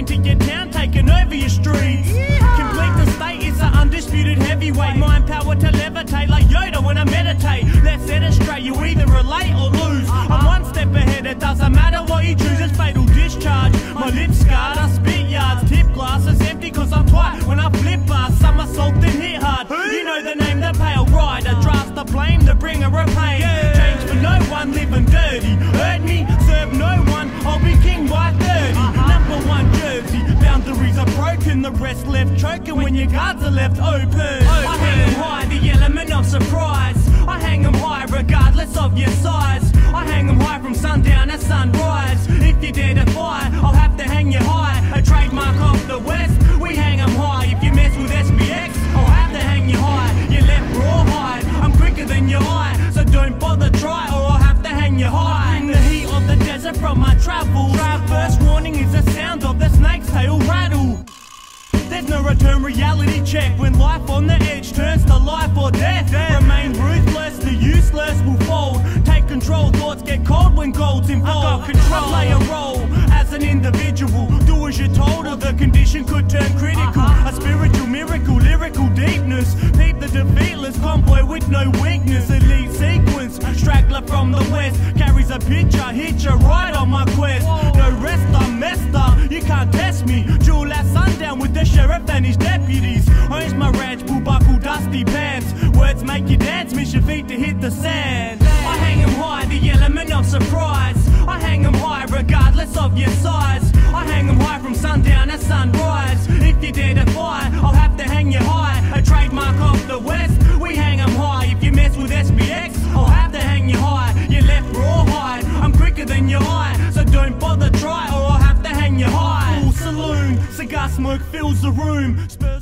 into your town, taking over your streets. Complete the state, it's an undisputed heavyweight. Mind power to levitate like Yoda when I meditate. Let's set it straight, you either relate or lose. Uh-huh. I'm one step ahead, it doesn't matter what you choose, it's fatal discharge. My uh-huh. lips scarred, I spit yards, tip glasses empty cause I'm tight. When I flip bars, somersault then hit hard. You know the name, the pale rider. Draws the blame, the bringer of pain. Change for no one, living dirty. Boundaries are broken, the rest left choking when your guards are left open. I hang 'em high, the element of surprise. I hang 'em high regardless of your size. I hang 'em high from sundown to sunrise. If you dare defy, I'll have to hang you high. A trademark of the West, we hang 'em high. If you mess with SBX, I'll have to hang you high. You left rawhide, I'm quicker than your eye. So don't bother try, or I'll have to hang you high. In the heat of the desert from my travels. Reality check when life on the edge turns to life or death. Remain ruthless, the useless will fold. Take control, thoughts get cold when gold's involved. I, got I play a role as an individual. Do as you're told, or the condition could turn critical. Uh-huh. A spiritual miracle, lyrical deepness. Peep the defeatless convoy with no weakness. Elite sequence, straggler from the west carries a picture, hit you right on my quest. No rest, I'm messed up. You can't test me. Jewel last sundown with the sheriff and his Words make you dance, miss your feet to hit the sand. I hang 'em high, the element of surprise. I hang 'em high regardless of your size. I hang 'em high from sundown to sunrise. If you dare defy, I'll have to hang you high. A trademark of the West, we hang 'em high. If you mess with SBX, I'll have to hang you high. You left raw rawhide, I'm quicker than your eye. So don't bother try, or I'll have to hang you high. Full saloon, cigar smoke fills the room. Spurs